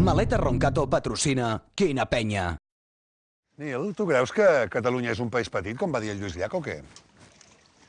Maleta Roncato patrocina Quina Penya. Nil, tu creus que Catalunya és un país petit, com va dir el Lluís Llach, o què?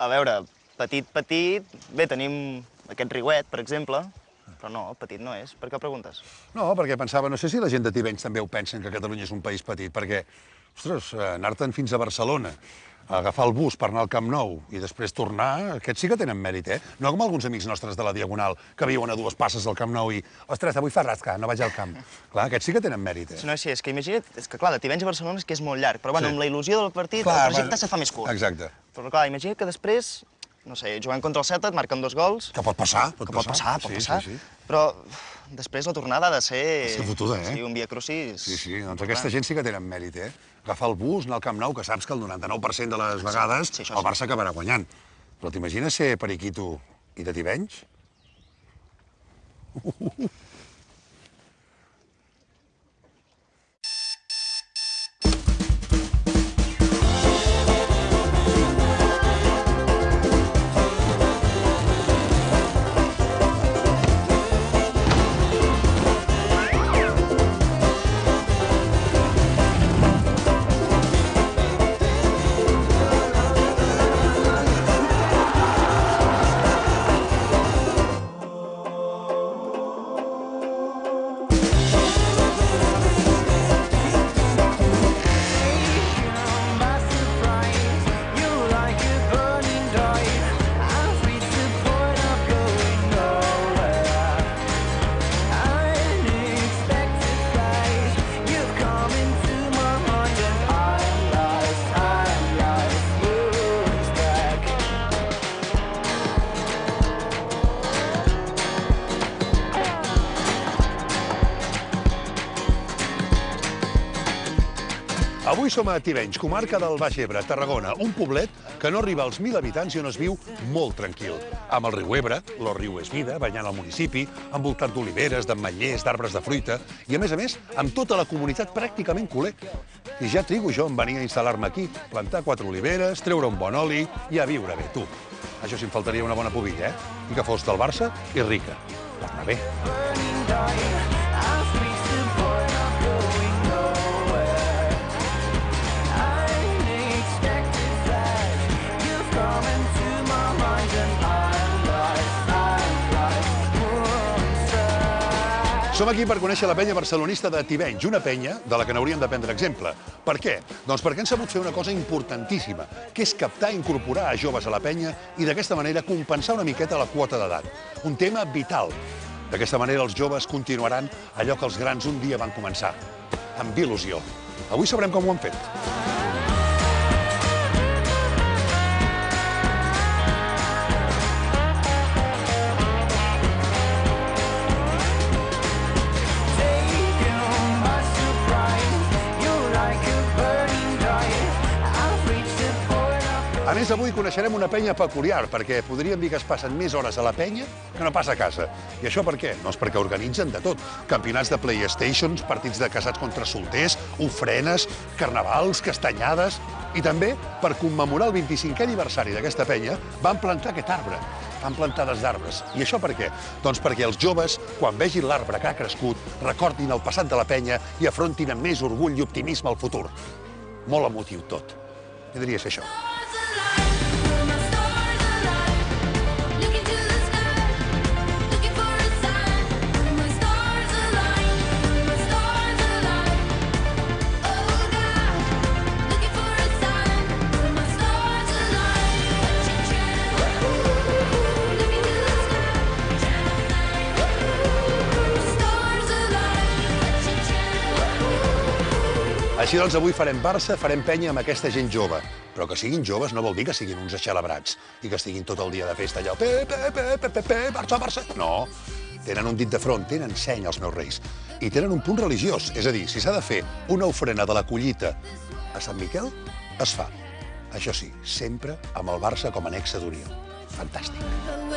A veure, petit, petit... Bé, tenim aquest riuet, per exemple, però no, petit no és. Per què preguntes? No, perquè pensava, no sé si la gent de Tivenys també ho pensen, que Catalunya és un país petit, perquè, ostres, eh, anar-te'n fins a Barcelona, agafar el bus per anar al Camp Nou i després tornar, aquests sí que tenen mèrit, eh? No com alguns amics nostres de la Diagonal que viuen a dues passes del Camp Nou i, ostres, avui fa rasca, no vaig al camp. Clar, aquests sí que tenen mèrit, eh? No, sí, és que imagina't, és que clar, de Tivenys a Barcelona és que és molt llarg, però bueno, Sí. amb la il·lusió del partit Clar, el trajecte va- se fa més curt. Exacte. Però clar, imagina't que després, no sé, jugant contra el Celta et marquen dos gols, Que pot passar, pot que pot passar, pot sí, passar, Sí, sí. però després la tornada ha de ser... Ha de ser fotuda, eh? Sí, un via crucis... Sí, sí, doncs aquesta gent sí que tenen mèrit, eh? Agafar el bus, anar al Camp Nou, que saps que el 99% de les vegades sí, el sí. Barça acabarà guanyant. Però t'imagines ser periquito i de Tivenys? Avui som a Tivenys, comarca del Baix Ebre, Tarragona, un poblet que no arriba als 1.000 habitants i on es viu molt tranquil. Amb el riu Ebre, el riu és vida, banyant el municipi, envoltat d'oliveres, d'ametllers, d'arbres de fruita, i a més a més, amb tota la comunitat pràcticament culer. I ja trigo jo en venir a instal·lar-me aquí, plantar quatre oliveres, treure un bon oli i a viure bé, tu. Això sí em faltaria una bona pubilla, eh? I que fos del Barça i rica. Per anar bé. Som aquí per conèixer la penya barcelonista de Tivenys, una penya de la que n'hauríem de prendre exemple. Per què? Doncs perquè han sabut fer una cosa importantíssima, que és captar i incorporar a joves a la penya i d'aquesta manera compensar una miqueta la quota d'edat. Un tema vital. D'aquesta manera els joves continuaran allò que els grans un dia van començar, amb il·lusió. Avui sabrem com ho han fet. Més, avui coneixerem una penya peculiar, perquè podríem dir que es passen més hores a la penya que no pas a casa. I això per què? Doncs perquè organitzen de tot. Campionats de Playstations, partits de casats contra solters, ofrenes, carnavals, castanyades... I també, per commemorar el 25è aniversari d'aquesta penya, van plantar aquest arbre. Van plantades d'arbres. I això per què? Doncs perquè els joves, quan vegin l'arbre que ha crescut, recordin el passat de la penya i afrontin amb més orgull i optimisme el futur. Molt emotiu tot. Podria ser això. life. Així doncs, avui farem Barça, farem penya amb aquesta gent jove. Però que siguin joves no vol dir que siguin uns aixelebrats i que estiguin tot el dia de festa allò, pe, pe, pe, pe, pe, pe, Barça, Barça. No, tenen un dit de front, tenen seny els meus reis. I tenen un punt religiós, és a dir, si s'ha de fer una ofrena de la collita a Sant Miquel, es fa. Això sí, sempre amb el Barça com a nexe d'unió. Fantàstic.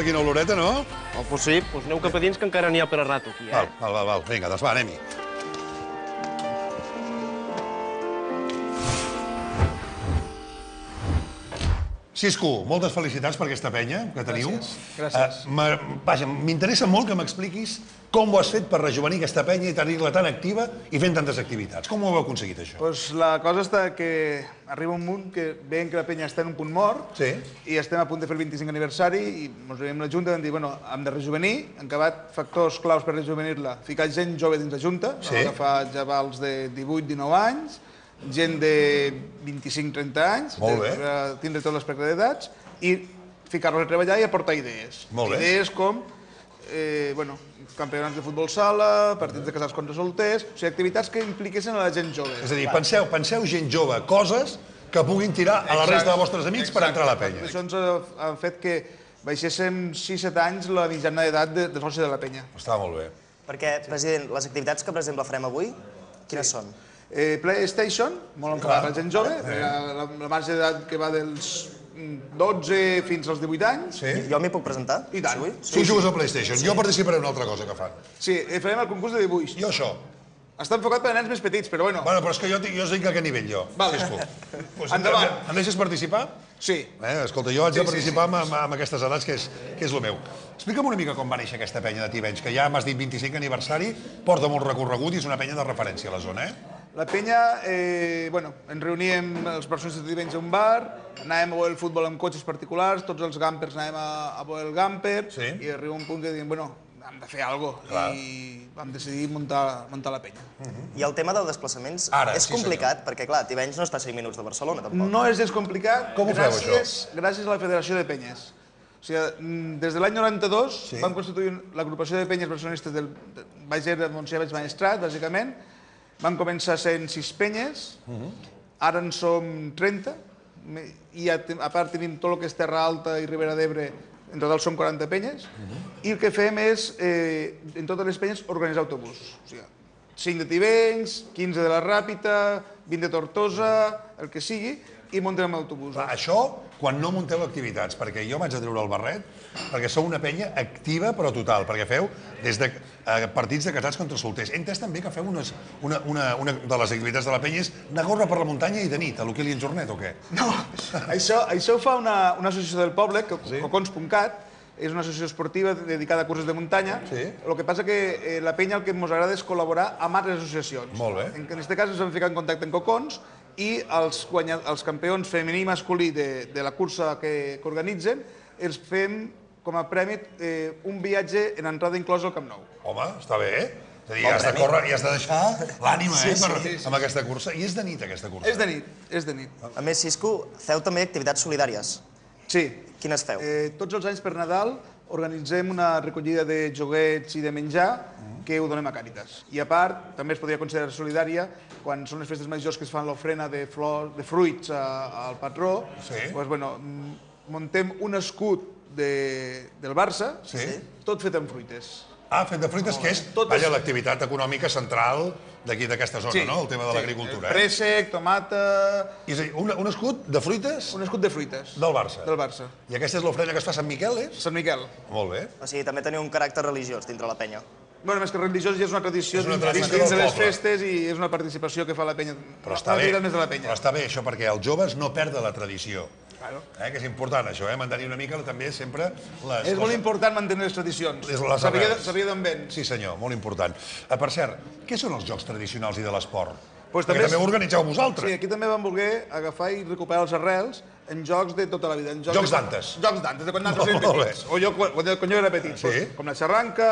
Sembla quina oloreta, no? Oh, pues sí, pues aneu cap a dins que encara n'hi ha per a rato aquí, eh? Val, val, val, val. Vinga, doncs va, anem-hi. Cisco, moltes felicitats per aquesta penya que teniu. gràcies. Eh, m'ha- vaja, m'interessa molt que m'expliquis com ho has fet per rejuvenir aquesta penya i tenir-la tan activa i fent tantes activitats. Com ho heu aconseguit, això? Pues la cosa està que arriba un munt que veiem que la penya està en un punt mort Sí. i estem a punt de fer el 25 aniversari i ens reunim la Junta i vam dir, bueno, hem de rejuvenir, han acabat factors claus per rejuvenir-la, ficar gent jove dins la Junta, Sí. agafar javals de 18-19 anys, gent de 25-30 anys, Molt bé. de- tindre tot l'espectre d'edats, i ficar-los a treballar i aportar idees. Molt bé. Idees com eh, bueno, campionats de futbol sala, partits de casals contra solters, o sigui, activitats que impliquessin a la gent jove. És a dir, penseu, penseu gent jove, coses que puguin tirar a la Exacte. resta de vostres amics per entrar a la penya. Això ens ha, ha fet que baixéssim 6-7 anys la mitjana d'edat de, de soci de la penya. Està molt bé. Perquè, president, les activitats que, per exemple, farem avui, quines són? Eh, PlayStation, molt enfocat a la gent jove, la, la, la marge d'edat que va dels mm, 12 fins als 18 anys. Sí? Jo m'hi puc presentar? I tant. Si vull? Tu jugues a PlayStation, jo participaré en una altra cosa que fan. Sí, eh, farem el concurs de dibuix. Jo això. Està enfocat per a nens més petits, però bueno, Bueno, però és que jo, jo sé a què nivell, jo. Vale. Cisco. Pues, Endavant. Em, em deixes participar? sí. Eh, escolta, jo haig de Sí, sí, participar amb, amb, amb aquestes edats, que és, que és el meu. Explica'm una mica com va néixer aquesta penya de Tivenys, que ja m'has dit 25 aniversari, porta molt recorregut i és una penya de referència a la zona, eh? La penya, eh, bueno, ens reuníem els persones de divendres a un bar, anàvem a veure el futbol amb cotxes particulars, tots els gampers anàvem a, a veure el gamper, Sí. i arriba un punt que diem, bueno, hem de fer alguna cosa, i vam decidir muntar, muntar la penya. I el tema dels desplaçaments Ara, és sí, complicat, perquè, clar, Tivenys no està a 5 minuts de Barcelona, tampoc. No és gens complicat, Com ho feu, gràcies, gràcies a la Federació de Penyes. O sigui, mm, des de l'any 92 Sí. vam constituir l'agrupació de penyes barcelonistes del ser de Montsià Baix Maestrat, bàsicament. Vam començar sent sis penyes, Mhm. ara en som 30, me- i a, a part tenim tot el que és Terra Alta i Ribera d'Ebre, en total són 40 penyes, Mhm. i el que fem és, eh, en totes les penyes, organitzar autobús. O sigui, 5 de Tivenys, 15 de la Ràpita, 20 de Tortosa, el que sigui, i muntem autobús. Clar, això quan no munteu activitats, perquè jo m'haig de treure el barret, perquè sou una penya activa però total, perquè feu des de eh, partits de casats contra solters. He entès també que feu unes, una, una, una de les activitats de la penya és anar a córrer per la muntanya i de nit, a l'Uquili en Jornet, o què? No, això, això ho fa una, una associació del poble, que, sí. cocons.cat, és una associació esportiva dedicada a curses de muntanya. Sí. El que passa que eh, la penya el que ens agrada és col·laborar amb altres associacions. Molt bé. En, en aquest cas ens vam ficar en contacte amb Cocons i els, els campions femení i masculí de, de la cursa que, que organitzen els fem com a premi eh, un viatge en entrada inclosa al Camp Nou. Home, està bé, eh? És a dir, has de córrer i has de deixar l'ànima, eh, per, sí, sí. amb aquesta cursa. I és de nit, aquesta cursa. És de nit, és de nit. A més, Cisco, feu també activitats solidàries. Sí, Quines feu? Eh, tots els anys per Nadal organitzem una recollida de joguets i de menjar que ho donem a Càritas. I a part, també es podria considerar solidària quan són les festes majors que es fan l'ofrena de, flors, de fruits a, al patró. Sí. Doncs, bueno, mm, muntem un escut de, del Barça, Sí. tot fet amb fruites. Ah, fet de fruites, que és, Tot és- l'activitat econòmica central d'aquí, d'aquesta zona, no? El tema de l'agricultura, eh? Préssec, tomata... I és a dir, un, un escut de fruites Un escut de fruites. del Barça. Del Barça. I aquesta és l'ofrena que es fa a Sant Miquel, és? Sant Miquel. Molt bé. O sigui, també teniu un caràcter religiós dintre la penya. Bueno, més que religiós, ja és una tradició És una dins- tradició dins de les poble. festes i és una participació que fa la penya. Però està bé, més de la penya. però està bé això perquè els joves no perden la tradició. Claro. Eh, que és important això, eh? mantenir una mica també sempre les És molt coses. important mantenir les tradicions. Les- les arrels. saber d'on vens. Sí senyor, molt important. Eh, per cert, què són els jocs tradicionals i de l'esport? Pues Perquè també també és- ho organitzeu vosaltres. Sí, aquí també vam voler agafar i recuperar els arrels en jocs de tota la vida. En Jocs de- d'antes. Jocs d'antes, de quan nosaltres érem petits. O jo, quan, quan jo era petit. Sí. Pues, com la xarranca,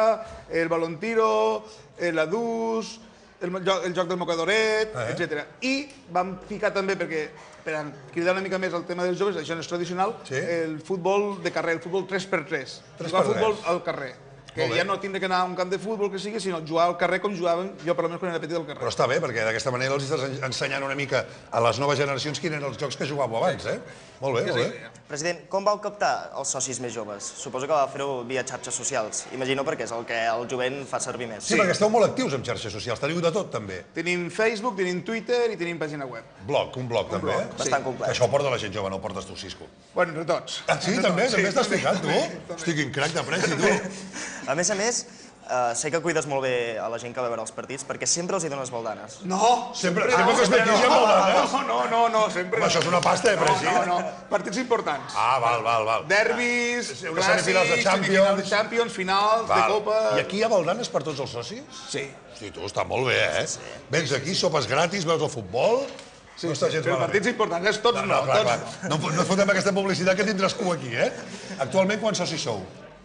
el balon tiro, l'adús, el, joc, el joc del mocadoret, Eh. eh. etc. I vam ficar també, perquè per cridar una mica més al tema dels joves, això no és tradicional, Sí. el futbol de carrer, el futbol 3x3. Tres Jugar per futbol al carrer. Que ja no tindre que anar a un camp de futbol que sigui, sinó jugar al carrer com jugàvem jo, per almenys, quan era petit al carrer. Però està bé, perquè d'aquesta manera els estàs en- ensenyant una mica a les noves generacions quins eren els jocs que jugàveu abans, eh? Molt bé, molt bé. President, com vau captar els socis més joves? Suposo que va fer-ho via xarxes socials. Imagino perquè és el que el jovent fa servir més. Sí, perquè esteu molt actius en xarxes socials, teniu de tot, també. Tenim Facebook, tenim Twitter i tenim pàgina web. Blog, un blog, també, blog, eh? Bastant Que complet. això ho porta la gent jove, no ho portes tu, Cisco. Bueno, entre tots. Ah, sí, també? També estàs ficat, tu? Hosti, quin crac de pressi, tu. A més a més, eh, sé que cuides molt bé a la gent que va veure els partits perquè sempre els hi dones baldanes. No, Sempre, sempre que es aquí ja molt eh? no, no, no, no, sempre Home, això és una pasta, eh, no, pressi? no, no, partits importants. Ah, val, val, val. Derbis, unes semifinals de clàssics, Champions. semifinals de Champions, finals, de Val. Copa... I aquí hi ha baldanes per tots els socis? Sí. Hosti, tu, està molt bé, eh? Vens aquí, sopes gratis, veus el futbol... Sí, no està gens però malament. partits importants, és tots no, No, clar, clar. tots No, no fotem aquesta publicitat que tindràs cu aquí, eh? Actualment, quants socis sou?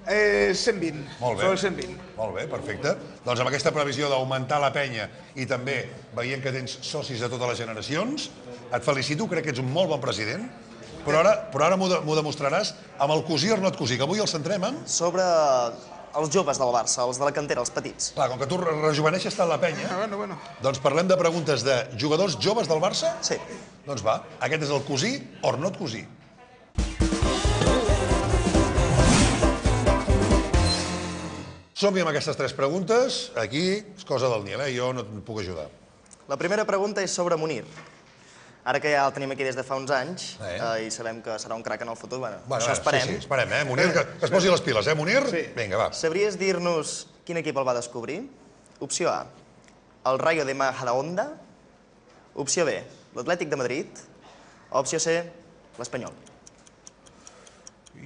Eh, 120. Molt bé. Són els 120. Molt bé, perfecte. Doncs amb aquesta previsió d'augmentar la penya i també veient que tens socis de totes les generacions, et felicito, crec que ets un molt bon president, però ara, però ara m'ho de- demostraràs amb el cosí o no et cosí, que avui el centrem en... Sobre els joves del Barça, els de la cantera, els petits. Clar, com que tu re- rejuveneixes tant la penya, Ah, bueno, bueno. doncs parlem de preguntes de jugadors joves del Barça? Sí. Doncs va, aquest és el cosí o no et cosí. Som-hi amb aquestes tres preguntes. Aquí és cosa del Nil, eh? Jo no et puc ajudar. La primera pregunta és sobre Munir. Ara que ja el tenim aquí des de fa uns anys Eh. eh, i sabem que serà un crac en el futur, bueno, Bueno, això eh, esperem. Sí, sí, esperem, eh? Munir, que, que es posi les piles, eh, Munir? Sí. Vinga, va. Sabries dir-nos quin equip el va descobrir? Opció A, el Rayo de Majadahonda. Opció B, l'Atlètic de Madrid. Opció C, l'Espanyol.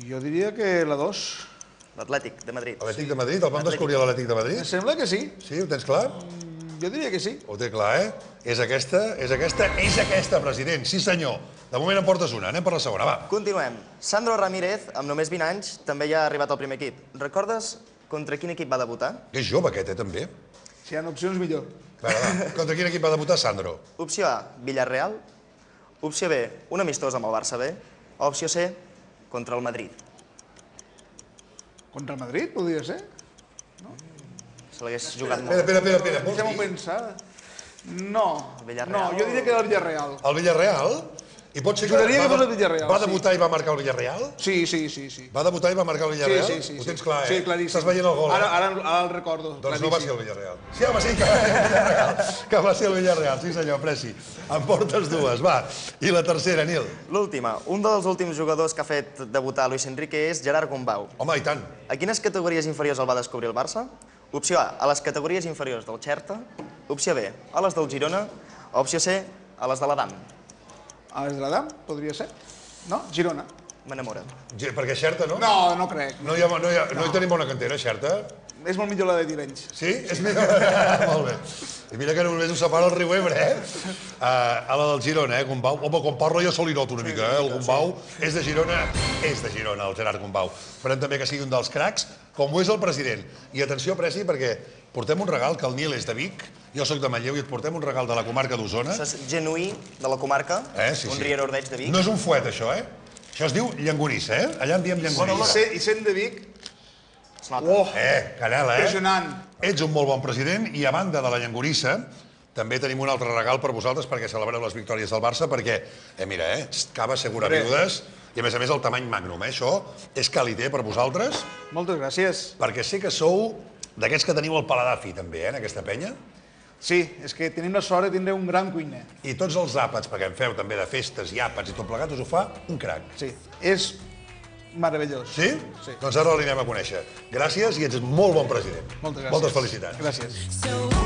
Jo diria que la 2. L'Atlètic de Madrid. Atlètic de Madrid, el vam descobrir a l'Atlètic de Madrid? Em sembla que sí. Sí, ho tens clar? Jo diria que sí. Ho té clar, eh? És aquesta, és aquesta, és aquesta, president. Sí, senyor. De moment en portes una, anem per la segona, va. Continuem. Sandro Ramírez, amb només 20 anys, també ja ha arribat al primer equip. Recordes contra quin equip va debutar? Que és jove aquest, eh, també. Si hi ha opcions, millor. Va, va. Contra quin equip va debutar Sandro? Opció A, Villarreal. Opció B, un amistós amb el Barça B. Opció C, contra el Madrid. Contra el Madrid, podria ser? Se l'hagués jugat Espera, molt. espera, espera, espera. dir? pensar. No, Villarreal. no, jo diria que era el Villarreal. El Villarreal? I pot ser que... Juraria que va, fos el Villarreal, Va sí. debutar i va marcar el Villarreal? Sí, sí, sí, sí. Va debutar i va marcar el Sí, Villarreal? sí, sí. Ho sí. tens clar, eh? Sí, claríssim. Estàs veient el gol, Ara, eh? ara, ara el recordo. Doncs no va ser claríssim. el Villarreal. Sí, home, sí, que va ser el Villarreal. Que va ser el Villarreal, sí senyor, Preci. En portes dues, va. I la tercera, Nil. L'última. Un dels últims jugadors que ha fet debutar Luis Enrique és Gerard Gombau. Home, i tant. A quines categories inferiors el va descobrir el Barça? Opció A, a les categories inferiors del Xerta. Opció B, a les del Girona. Opció C, a les de l'Adam. A l'Adam, podria ser? No? Girona. M'enamora. Ge- Perquè Xerta, no? No, no crec. No hi, ha, no, hi ha, no. hi tenim bona cantera, Xerta? És molt millor la de Tirenys. Sí? És millor. Molt bé. I mira que només us separa el riu Ebre, eh? Uh, a la del Girona, eh, Gombau. Home, quan parla jo se li noto una mica, eh? El Gombau és de Girona, és de Girona, el Gerard Gombau. Esperem també que sigui un dels cracs, com ho és el president. I atenció, Preci, perquè portem un regal, que el Nil és de Vic, jo sóc de Manlleu i et portem un regal de la comarca d'Osona. Això és genuí de la comarca, Eh, sí, un sí. rier ordeig de Vic. No és un fuet, això, eh? Això es diu llangonissa, eh? Allà en diem llangonissa. se, I sent de Vic, Es nota. oh, Eh, canela, eh? impressionant. Ets un molt bon president i a banda de la llangonissa també tenim un altre regal per vosaltres perquè celebreu les victòries del Barça perquè, eh, mira, eh, cava segura viudes i a més a més el tamany magnum, eh? Això és qualité per vosaltres Moltes gràcies. perquè sé que sou d'aquests que teniu el paladar fi també, eh, en aquesta penya Sí, és que tenim la sort de tindre un gran cuiner. i tots els àpats, perquè en feu també de festes i àpats i tot plegat, us ho fa un crac. Sí, és meravellós. Sí? Sí. Doncs ara l'anem a conèixer. Gràcies i ets molt bon president. Moltes gràcies. Moltes felicitats. Gràcies.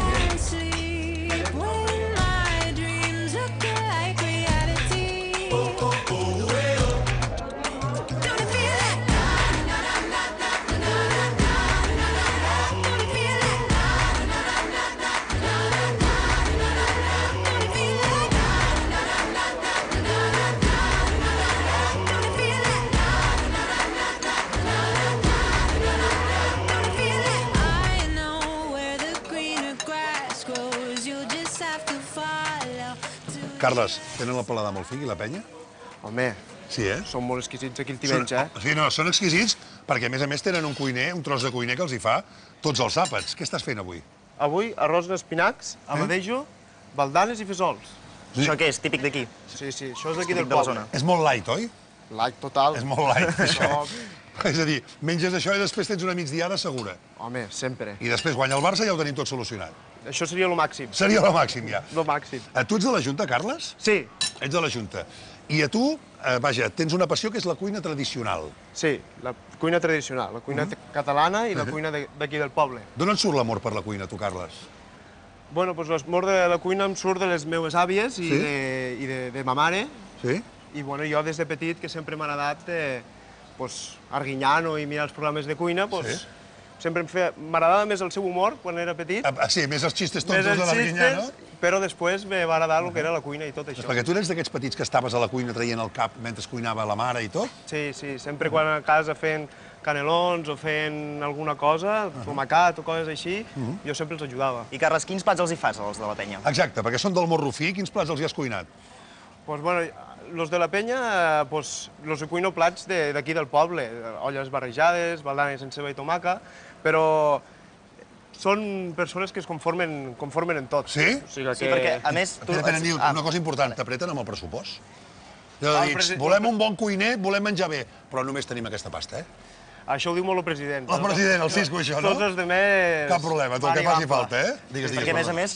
Carles, tenen el paladar molt fi i la penya? Home, Sí, eh? són molt exquisits aquí el Són, timenys, eh? sí, no, són exquisits perquè, a més a més, tenen un cuiner, un tros de cuiner que els hi fa tots els àpats. Què estàs fent avui? Avui, arròs d'espinacs, abadejo, baldanes i fesols. Sí. Això què és? Típic d'aquí. Sí, sí, això és d'aquí del de la poble. zona. És molt light, oi? Like total. És molt light, això. És a dir, menges això i després tens una migdiada segura. Home, sempre. I després guanya el Barça i ja ho tenim tot solucionat. Això seria el màxim. Seria el màxim, ja. El màxim. Eh, Tu ets de la Junta, Carles? Sí, Ets de la Junta. I a tu, eh, vaja, tens una passió que és la cuina tradicional. sí, la cuina tradicional, la cuina catalana i la cuina de- d'aquí del poble. D'on et surt l'amor per la cuina, tu, Carles? Bueno, doncs l'amor de la cuina em surt de les meves àvies i, Sí? de, i de, de ma mare. Sí? I bueno, jo des de petit, que sempre m'ha agradat eh, pues, Arguiñano i mirar els programes de cuina, pues, Sí. Sempre em feia... M'agradava més el seu humor quan era petit, Ah, sí, més els xistes tontos de els l'Arguinyano. xistes, però després me va agradar el que era la cuina i tot això. Perquè tu eres d'aquests petits que estaves a la cuina traient el cap mentre cuinava la mare i tot? Sí, sí, sempre quan a casa fent canelons o fent alguna cosa, tomacat o coses així, jo sempre els ajudava. I Carles, quins plats els hi fas, als de la penya? Exacte, perquè són del morrofí. Quins plats els hi has cuinat? Pues bueno, los de la penya, pues, los cuino plats de- d'aquí del poble, olles barrejades, baldanes sense ceba i tomaca, però són persones que es conformen, conformen en tot. Sí? O sigui que... Sí, perquè, a més, tu... Espera, Nil, Ah, una cosa important, t'apreten amb el pressupost. Jo Ah, dic, volem un bon cuiner, volem menjar bé, però només tenim aquesta pasta, eh? Això ho diu molt el president. El president, el Cisco, això, no? Tots els demés... Cap problema, tu, el que faci falta, eh? Digues, digues, Perquè, a més a més,